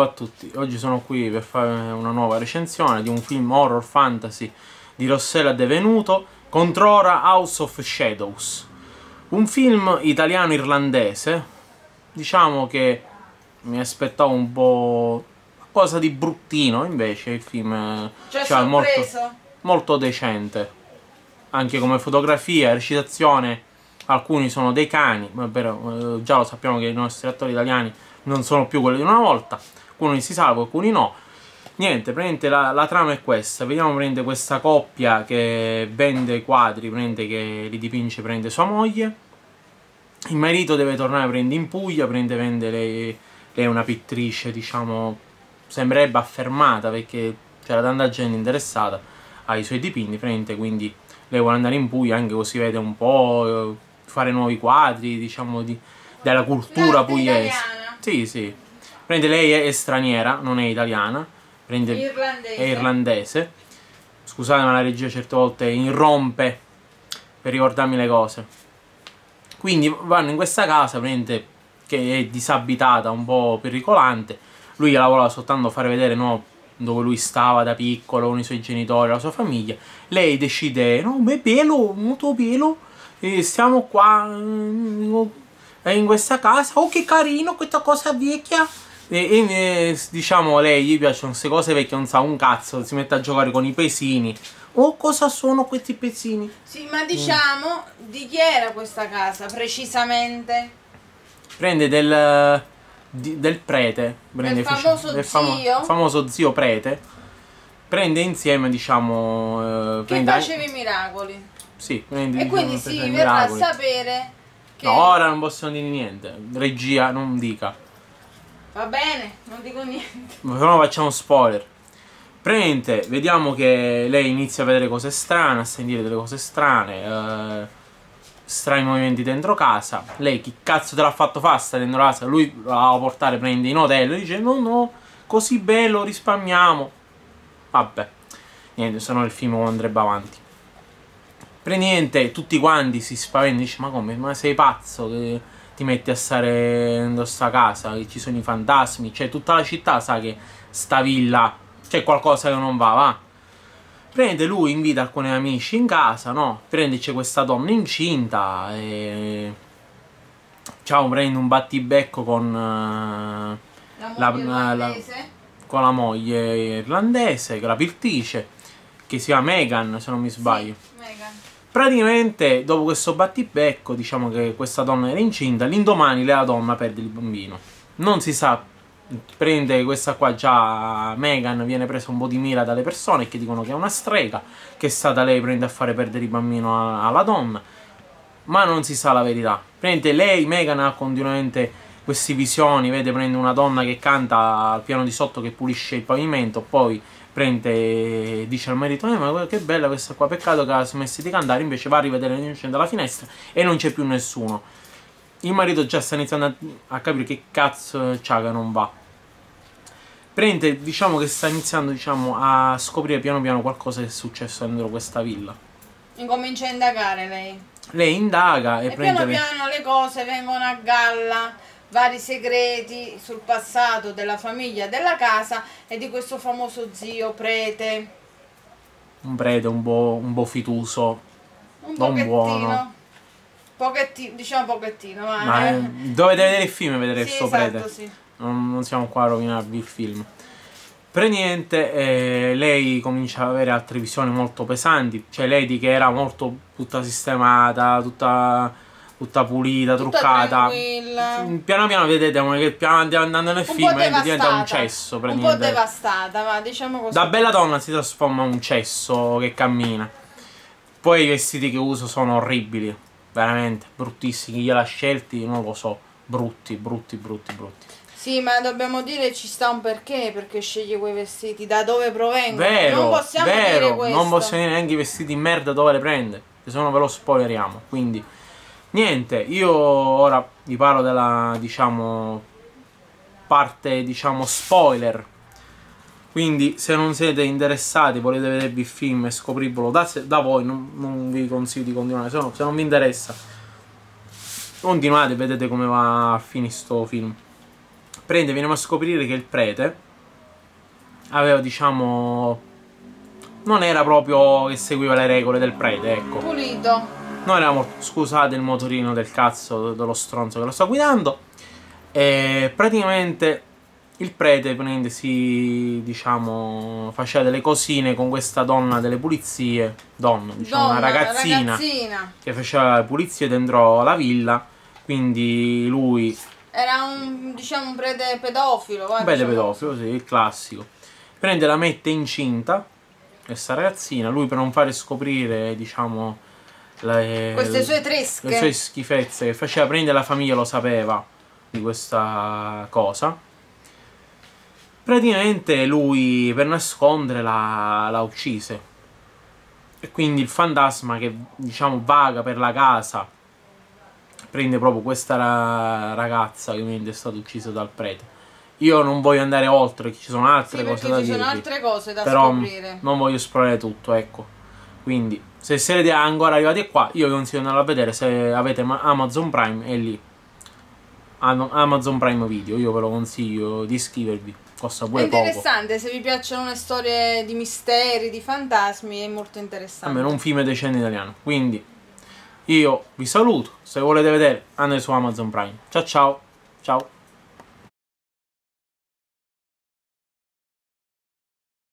Ciao a tutti, oggi sono qui per fare una nuova recensione di un film horror fantasy di Rossella De Venuto, Controra House of Shadows. Un film italiano-irlandese, diciamo che mi aspettavo un po' qualcosa di bruttino, invece il film Cioè, cioè, molto, molto decente. Anche come fotografia, recitazione, alcuni sono dei cani, ma però eh, già lo sappiamo che i nostri attori italiani non sono più quelli di una volta, alcuni si salvano, alcuni no. Niente, prende la, la trama è questa, vediamo prende questa coppia che vende i quadri, prende che li dipinge, prende sua moglie. Il marito deve tornare, prende in Puglia, prende, vende lei, lei è una pittrice, diciamo, sembrerebbe affermata perché c'era tanta gente interessata ai suoi dipinti, prende, quindi lei vuole andare in Puglia anche così vede un po', eh, fare nuovi quadri, diciamo, di, della cultura pugliese. Sì, sì. Prende lei è, è straniera, non è italiana, prende, Irlandese. è irlandese. Scusate, ma la regia certe volte irrompe per ricordarmi le cose. Quindi vanno in questa casa, prende che è disabitata, un po' pericolante. Lui gliela voleva soltanto fare vedere no, dove lui stava da piccolo, con i suoi genitori, la sua famiglia. Lei decide, no, è bello, molto bello, e stiamo qua mm, in questa casa. Oh, che carino questa cosa vecchia. E, e, diciamo, lei gli piacciono queste cose vecchie, non sa un cazzo, si mette a giocare con i pesini. Oh, cosa sono questi pesini? Sì, ma diciamo di chi era questa casa precisamente? prende del, di- del prete, prende famoso del famo- zio? famoso zio prete, prende insieme, diciamo, eh, Che faceva i miracoli. sì, prende, E diciamo, quindi si verrà a sapere che... No, ora non possiamo dire niente, regia non dica, Va bene, non dico niente. se no facciamo spoiler. Prende, vediamo che lei inizia a vedere cose strane, a sentire delle cose strane, eh, strani movimenti dentro casa. Lei chi cazzo te l'ha fatto fare sta dentro casa? Lui la va a portare, prende in hotel, dice no no, così bello, risparmiamo. Vabbè, niente, se no il film andrebbe avanti. Per niente, tutti quanti si spaventano, dice ma come, ma sei pazzo che ti metti a stare in questa casa, che ci sono i fantasmi, cioè tutta la città sa che sta villa c'è qualcosa che non va, va. Prende lui, invita alcuni amici in casa, no? Prende c'è questa donna incinta e... Ciao, prende un battibecco con... eh, La La- moglie la- irlandese? con la moglie irlandese, che la pittrice, che si chiama Megan, se non mi sbaglio. Sì, Megan. Praticamente, dopo questo battibecco, diciamo che questa donna era incinta, l'indomani la donna perde il bambino. Non si sa, prende questa qua già, Megan viene presa un po' di mira dalle persone che dicono che è una strega, che è stata lei prende a fare perdere il bambino alla donna, ma non si sa la verità. Prende lei, Megan ha continuamente queste visioni, vede prende una donna che canta al piano di sotto che pulisce il pavimento, poi prende dice al marito eh, ma che bella questa qua peccato che ha smesso di cantare invece va a rivedere luce dalla finestra e non c'è più nessuno. Il marito già sta iniziando a, a capire che cazzo c'ha che non va. Prende diciamo che sta iniziando diciamo a scoprire piano piano qualcosa che è successo dentro questa villa. Incomincia a indagare lei. lei indaga e, E prende piano piano le cose vengono a galla, vari segreti sul passato della famiglia, della casa e di questo famoso zio prete. un prete un po', un po' fituso Un Non pochettino. buono. Pochettino, diciamo pochettino, ma... ma eh. eh, dovete vedere il film e vedere Sì, il suo esatto, prete sì. non, non siamo qua a rovinarvi il film. Per niente, eh, lei comincia ad avere altre visioni molto pesanti. Cioè, lei che era molto tutta sistemata, tutta, tutta pulita, Tutta truccata. tranquilla. Mm, Piano piano vedete come che piano andando nel Un film diventa un cesso. Un po' praticamente. devastata, ma diciamo così. Da bella donna si trasforma in un cesso che cammina. Poi i vestiti che uso sono orribili, veramente bruttissimi. Chi gliel'ha scelti non lo so. Brutti, brutti, brutti, brutti. Sì, ma dobbiamo dire ci sta un perché perché sceglie quei vestiti, da dove provengono. Vero, non possiamo dire vero, questo. non possiamo dire neanche i vestiti in merda dove le prende, se no ve lo spoileriamo. Quindi, niente, io ora vi parlo della, diciamo, parte, diciamo, spoiler. Quindi, se non siete interessati, volete vedervi il film e scoprirvelo da, da voi, non, non vi consiglio di continuare, se, no- se non vi interessa, continuate vedete come va a finire sto film. prende, viene a scoprire che il prete aveva, diciamo, non era proprio che seguiva le regole del prete, ecco. Pulito. Non era molto, scusate il motorino del cazzo dello stronzo che lo sta guidando. E praticamente il prete prende, si, diciamo, faceva delle cosine con questa donna delle pulizie, donna, diciamo Donna, una ragazzina, ragazzina. che faceva le pulizie dentro la villa, quindi lui Era un, diciamo, un prete pedofilo. Un bel diciamo. pedofilo, sì, il classico. Prende la mette incinta, questa ragazzina, lui per non fare scoprire, diciamo, le, Queste sue le tresche. sue schifezze che faceva, prende la famiglia lo sapeva di questa cosa. Praticamente lui per nascondere l'ha uccise. E quindi il fantasma che diciamo vaga per la casa prende proprio questa ra- ragazza che ovviamente è stata uccisa dal prete. Io non voglio andare oltre, ci sono altre Sì, cose da ci sono dirvi. altre cose da Però scoprire. non voglio esplorare tutto, ecco. Quindi, se siete ancora arrivati qua, io vi consiglio di andare a vedere se avete ma- Amazon Prime, è lì. Am- Amazon Prime Video, io ve lo consiglio di iscrivervi, costa È pure poco. interessante, se vi piacciono le storie di misteri, di fantasmi, è molto interessante. Almeno un film decente italiano. Quindi, io vi saluto, se volete vedere andate su Amazon Prime. Ciao ciao, ciao.